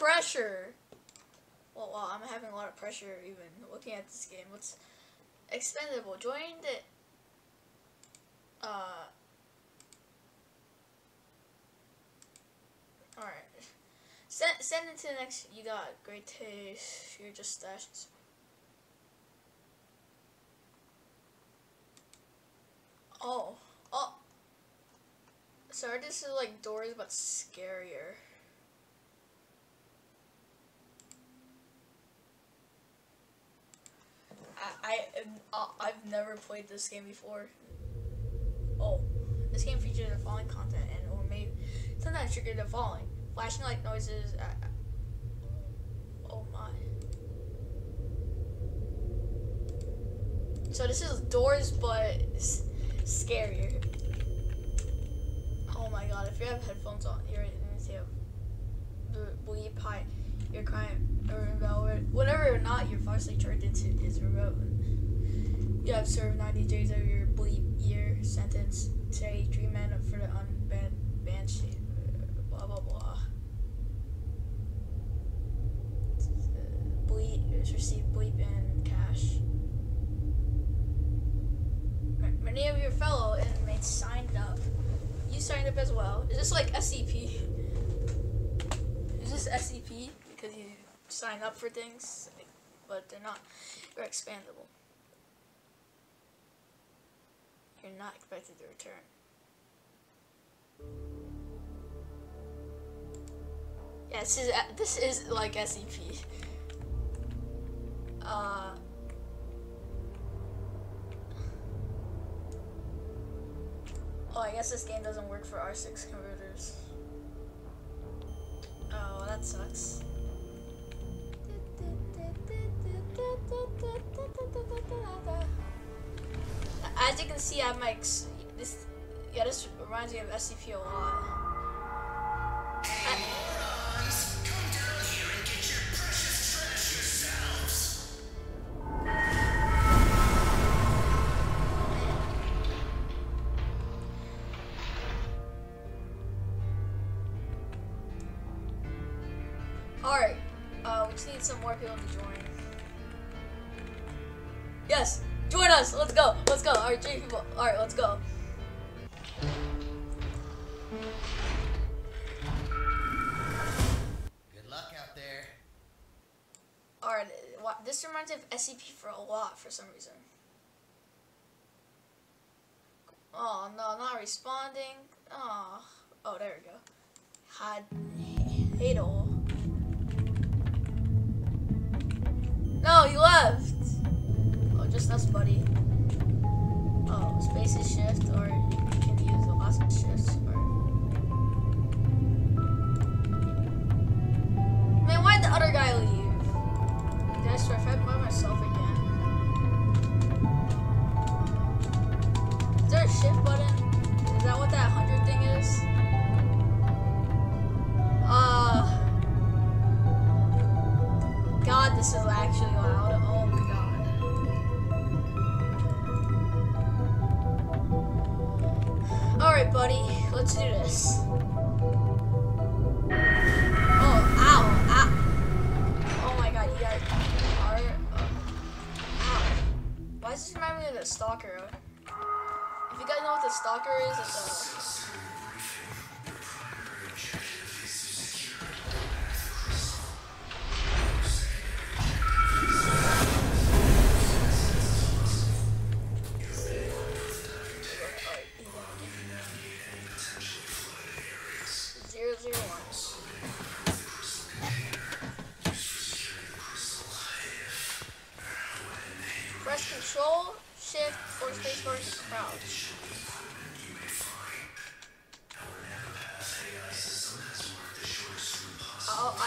pressure. Well, wow, I'm having a lot of pressure even looking at this game. What's expendable? Join the. Uh. Alright. Send, send it to the next. You got great taste. You're just stashed. Oh. Oh. Sorry, this is like doors, but scarier. I, I uh, I've never played this game before. Oh, this game features the following content and or may sometimes trigger the following: flashing light noises. Uh, oh my. So this is doors, but scarier. Oh my god! If you have headphones on, you're in the bleep high. You're crying or velvet, whatever or not you're falsely turned into is remote. You have served 90 days of your bleep year sentence. Today, three men for the unbanned banshee. Blah blah blah. Bleep receive bleep and cash. Many of your fellow inmates signed up. You signed up as well. Is this like SCP? Is this SCP? Because you sign up for things, but they're not. You're expandable. You're not expected to return. Yeah, this is this is like SCP. Uh. Oh, I guess this game doesn't work for R6 converters. Oh, that sucks. As you can see, I have my this. Yeah, this reminds me of SCP a lot. Alright, uh, we just need some more people to join. Join us. Let's go. Let's go. All right, three people. All right, let's go. Good luck out there. All right, this reminds me of SCP for a lot for some reason. Oh no, not responding. Oh, oh there we go. Had Hadel. No, he left us, buddy. Oh, space is shift, or you can use the last shift, or...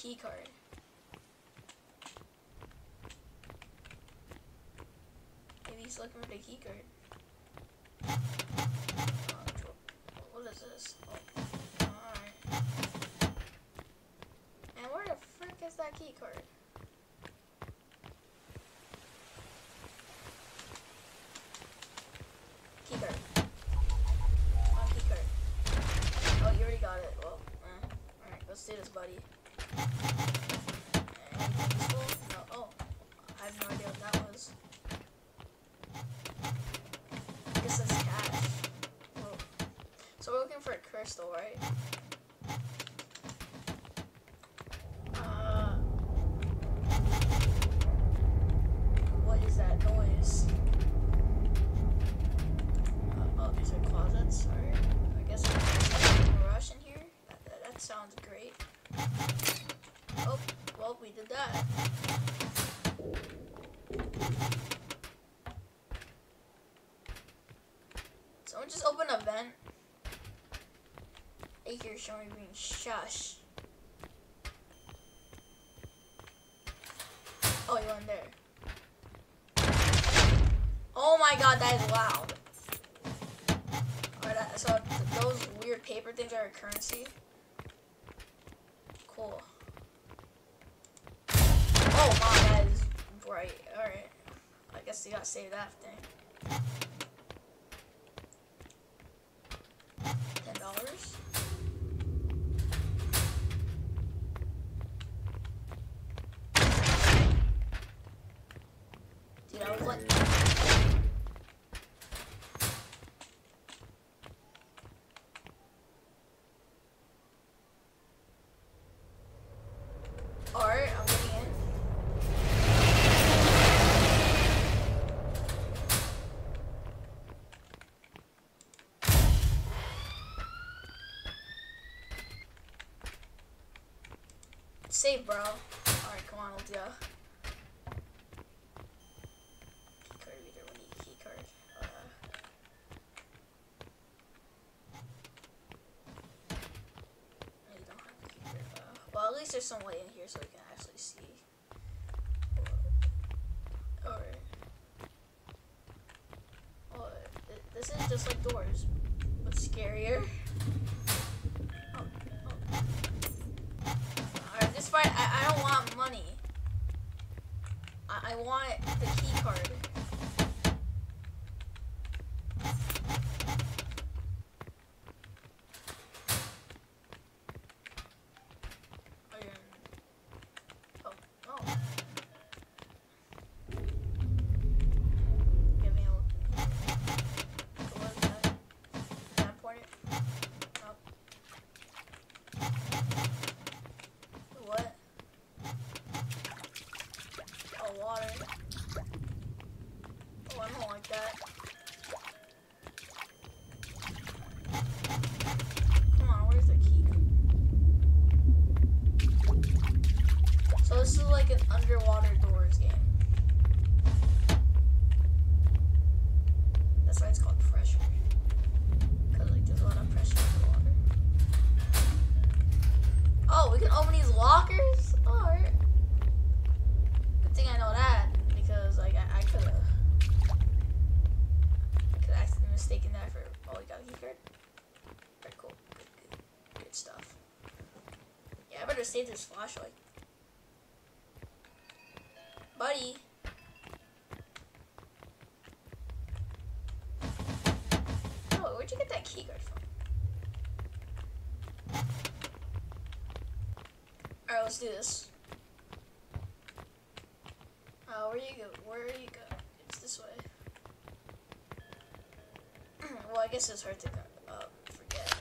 key card. Maybe he's looking for the key card. Uh, what is this? Oh, alright. And where the frick is that key card? Key card. Oh. Oh, you already got it. Well, eh. Alright, let's do this, buddy. Anything useful? No. Oh, I have no idea what that was. I guess that's cash. Whoa. So we're looking for a crystal, right? Uh, what is that noise? Uh, oh, these are closets. I guess rush in here. That sounds great. Oh, well, we did that. Someone just open a vent. Someone being shush. Oh, you went there. Oh my god, that is loud. Alright, so those weird paper things are a currency. Cool. Oh my, God, that is bright. Alright. I guess you gotta save that thing. Ten dollars. Dude, I was like. Alright, I'm getting in. Save, bro. Alright, come on, let's key. Uh, well, at least there's some way in here so we can actually see. Alright. Th- this is just like doors, but scarier. Oh, oh. Alright, this fight, I, I don't want money. I, I want the key card. Oh, you're in- oh, oh. Give me a look. What is that? Can I point it? Nope. What? Oh, water. Oh, I don't like that. Come on, where's the key? So this is like an underwater doors game. That's why it's called pressure. Cause like there's a lot of pressure in the water. Oh, we can open these lockers? Alright. Good thing I know that because like I, I could have could have accidentally mistaken that for oh we got a key card. Very cool. Good, good, good stuff. Yeah, I better save this flashlight. Buddy. Oh, where'd you get that key card from? Alright, let's do this. Uh, where you go? Where are you go? It's this way. Well, I guess it's hard to uh, forget.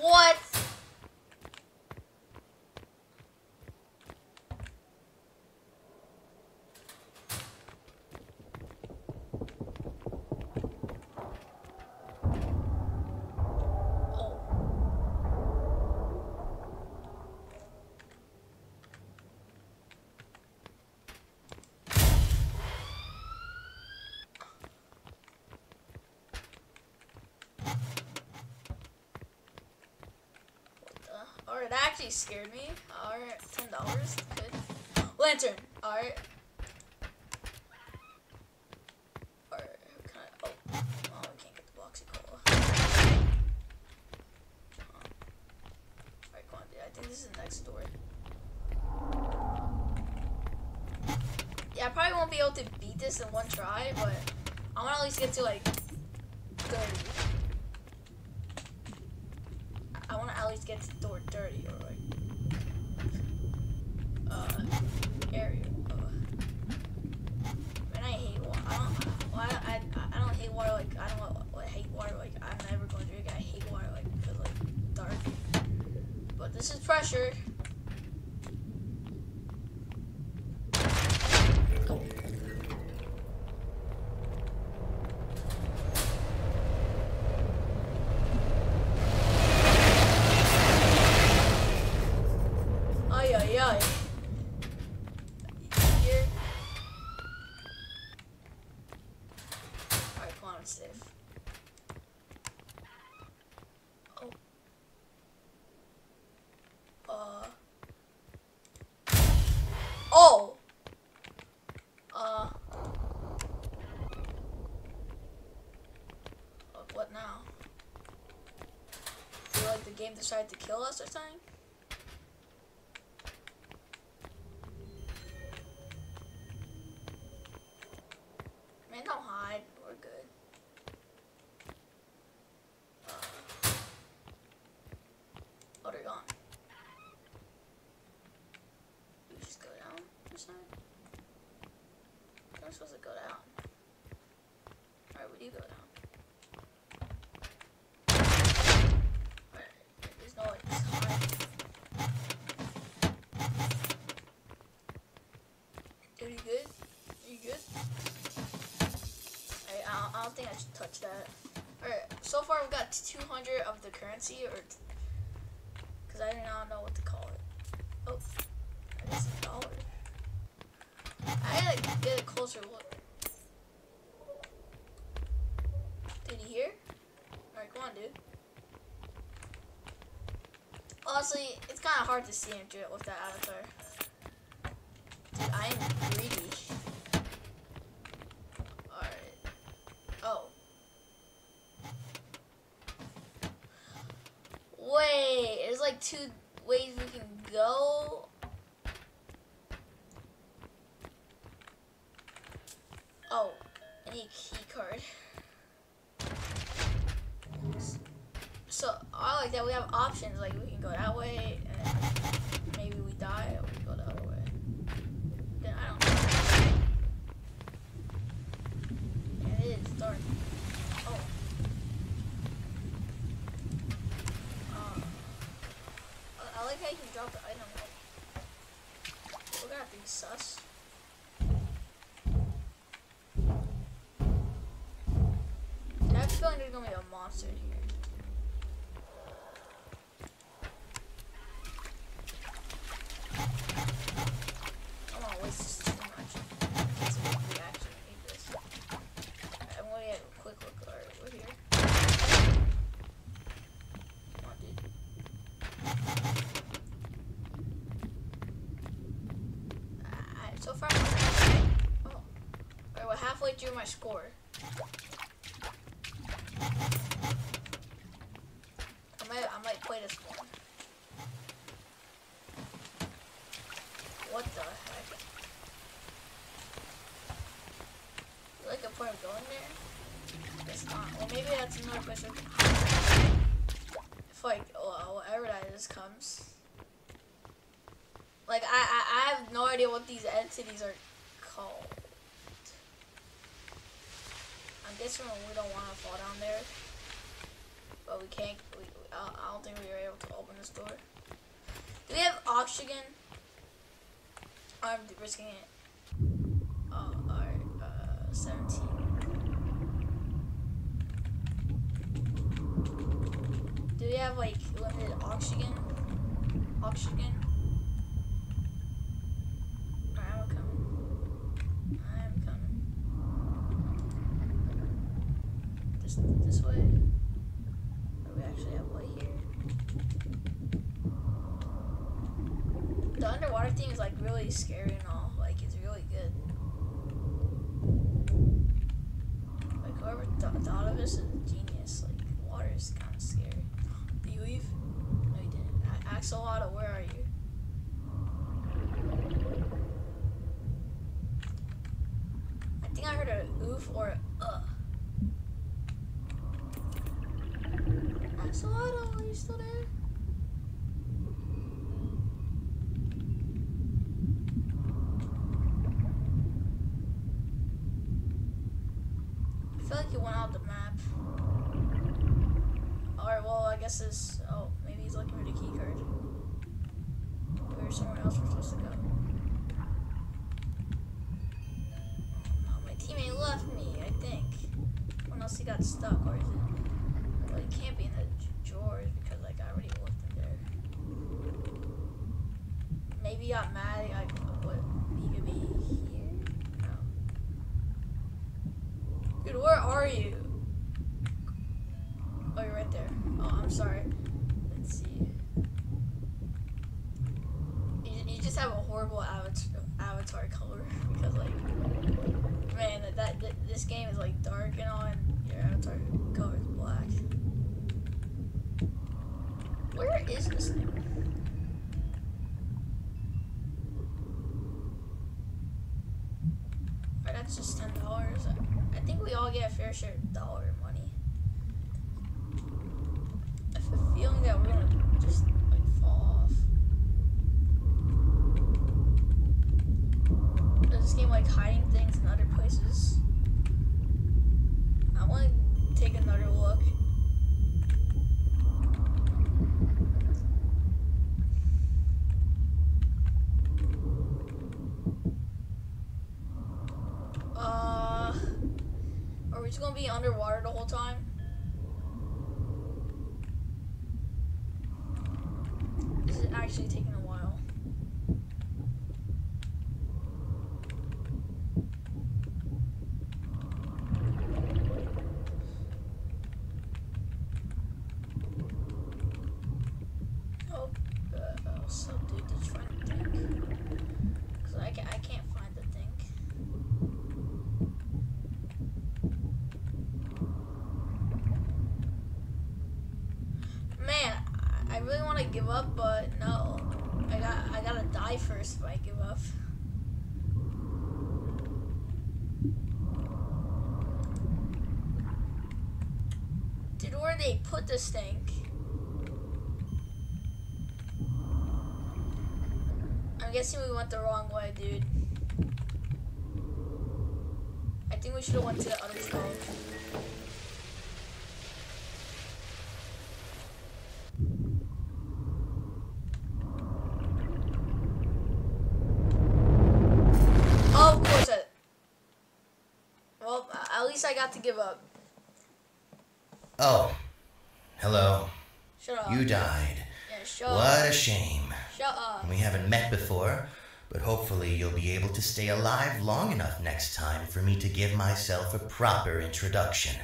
What? Oh. Actually scared me. Alright, ten dollars. Good. Lantern. Alright. Alright, can I oh oh can't get the boxy cola. Alright, come on, dude. I think this is the next door. Yeah, I probably won't be able to beat this in one try, but I want to at least get to like 30. I want to at least get to door 30 or like uh. Uh, man, I hate water. I don't. Well, I, I, I don't hate water like I don't I hate water like I'm never going to drink. it. I hate water like because like dark. But this is pressure. Ay ay ay. Here. Alright, come on, it's safe. Oh. Uh. Oh! Uh. uh, What now? Feel like the game decided to kill us or something? Man, don't hide. We're good. Oh, they're gone. You just go down or something? You're supposed to go down. Alright, where do go down? Alright, Dude, you good? Are you good? I don't, I don't think I should touch that. Alright, so far we've got 200 of the currency, or because I do not know what to call it. Oh, I guess a dollar. I gotta get a closer look. Did you hear? Alright, come on, dude. Honestly, it's kind of hard to see him do it with that avatar. Dude, I am greedy. Alright. Oh. Wait, there's like two ways we can go. Oh, I need a key card. So I like that we have options. Like we can go that way, maybe we die, or we go the other way. Then I don't know. And it is dark. Oh. Uh, I- like how you can drop the item. Like, have to be sus. I have a feeling there's gonna be a monster in here. I don't wanna waste this too much. It's a big reaction. I hate this. I'm gonna get a quick look. Alright, we're here. Come on, dude. Alright, so far. Oh. Alright, we're halfway through my score. I might, I might play this one. What the heck? You like a point of going there? It's not. Well, maybe that's another question. If like, well, whatever that is comes. Like, I, I, I have no idea what these entities are called. I'm guessing we don't want to fall down there. But we can't, we, I, I don't think we were able to open this door. Do we have oxygen? I'm risking it. Oh, alright, uh, 17. Do we have like limited oxygen? Oxygen? Alright, I'm coming. I'm coming. This this way. Or we actually have light here. water theme is like really scary and all. Like it's really good. Like whoever th- thought of this is a genius. Like water is kind of scary. Did you leave? No, you didn't. A- Axolotl, where are you? I think I heard a oof or a uh. Axolotl, are you still there? I feel like he went out the map. Alright, well, I guess this. Oh, maybe he's looking for the key card. Or somewhere else we're supposed to go. Oh, my teammate left me, I think. Unless he got stuck, or is it. Well, he can't be in the j- drawers because, like, I already looked in there. Maybe he got mad, like, what? He could be here? No. Dude, where are you? Oh, you're right there. Oh, I'm sorry. Let's see. You, you just have a horrible avatar, color because, like, man, that, that this game is like dark and all, and your avatar color is black. Where is this thing? Alright, that's just ten dollars. I think we all get a fair share of dollar money. I have a feeling that we're gonna just like fall off. Is this game like hiding things in other places? I wanna take another look. Uh, are we just gonna be underwater the whole time? This is actually taking a while. Oh, uh, oh, so dude, just find the thing. Cause I, ca- I can't find the thing. Man, I- I really want to give up, but no. I got I gotta die first if I give up. Dude, where they put this thing? I'm guessing we went the wrong way, dude. I think we should have went to the other side. Oh, of course I. Well, at least I got to give up. Oh, hello. Shut up. You died. Yeah, shut What up. a shame. Shut up. We haven't met before, but hopefully you'll be able to stay alive long enough next time for me to give myself a proper introduction.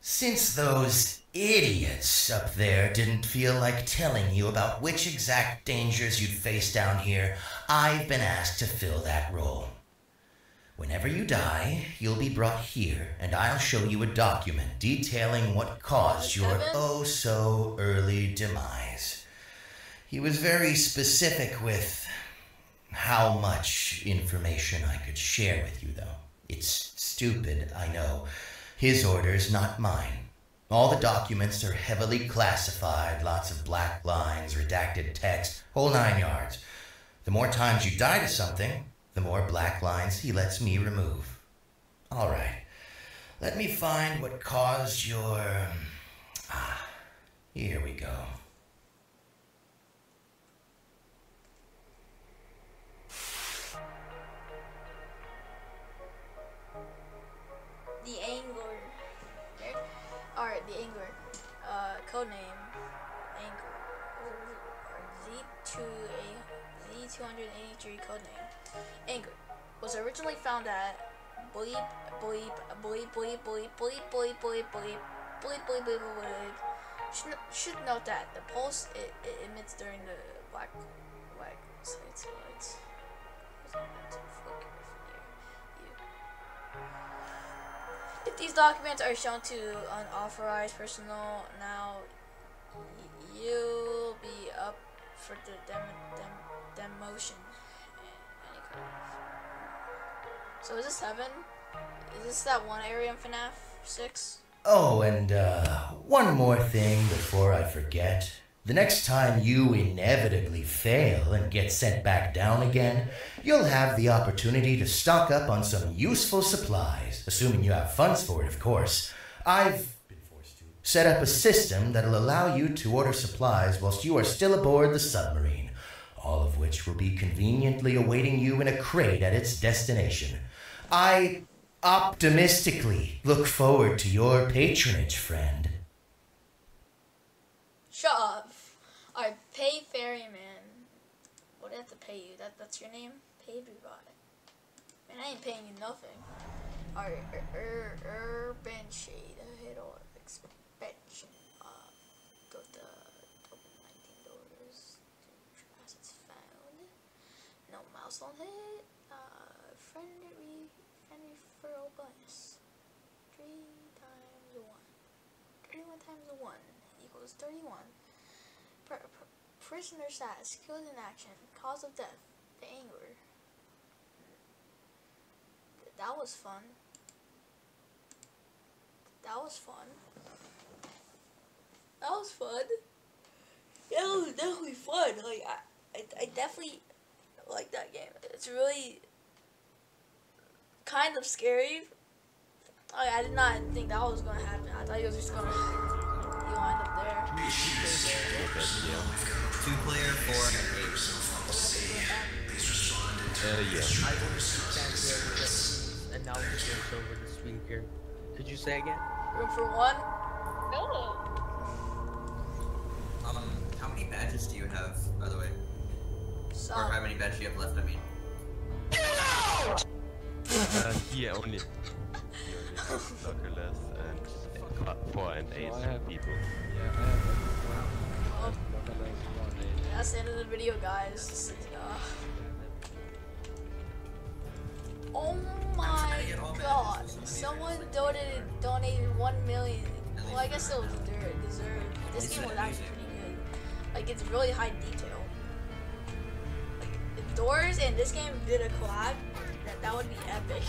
Since those idiots up there didn't feel like telling you about which exact dangers you'd face down here, I've been asked to fill that role. Whenever you die, you'll be brought here, and I'll show you a document detailing what caused your oh so early demise. He was very specific with how much information I could share with you, though. It's stupid, I know. His orders, not mine. All the documents are heavily classified, lots of black lines, redacted text, whole nine yards. The more times you die to something, the more black lines he lets me remove. All right. Let me find what caused your. Ah, here we go. The Angler. Alright, the Angler. Uh, codename Angler. Z2 Z283 codename. Angler was originally found at bleep bleep bleep bleep bleep bleep bleep bleep bleep bleep bleep bleep bleep. Should, note that the pulse it, it emits during the black black Sites, lights. If these documents are shown to unauthorized personnel, now you'll be up for the dem- dem- demotion. So is this heaven? Is this that one area in FNAF 6? Oh, and uh, one more thing before I forget. The next time you inevitably fail and get sent back down again, you'll have the opportunity to stock up on some useful supplies, assuming you have funds for it, of course. I've set up a system that'll allow you to order supplies whilst you are still aboard the submarine, all of which will be conveniently awaiting you in a crate at its destination. I optimistically look forward to your patronage, friend. Shut up. Alright, pay ferryman. What do I have to pay you? That that's your name? Pay Bot. Man, I ain't paying you nothing. Alright, ur- ur- Urbanshade. Hit or expansion of the, the double 19 doors. Assets found. Milestone hit. Uh, friendly, friendly referral bonus. Three times one. 31 times 1 equals 31. Pr- pr- prisoner status, killed in action, cause of death, the angler. Th- That was fun. That was fun. That was fun. That was definitely fun. Like I, I, I definitely like that game. It's really kind of scary. Like, I did not think that was gonna happen. I thought he was just gonna he wind up there. Two player, four, and eight. Uh, yeah. I understand and now we switch over the speaker. Could you say again? Room for one. No. Um, how many badges do you have, by the way? So Or how many badges do you have left, I mean? Uh, here only. Here only Lockerless and uh, four and eight So have- people. Yeah, I have one. well, Lockerless one eight. that's the end of the video, guys. Uh, oh my god! Someone donated donated one million. Well, I guess it was deserved. deserved. This game was actually pretty good. Like it's really high detail. Doors and this game did a collab, that that would be epic.